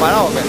完了我们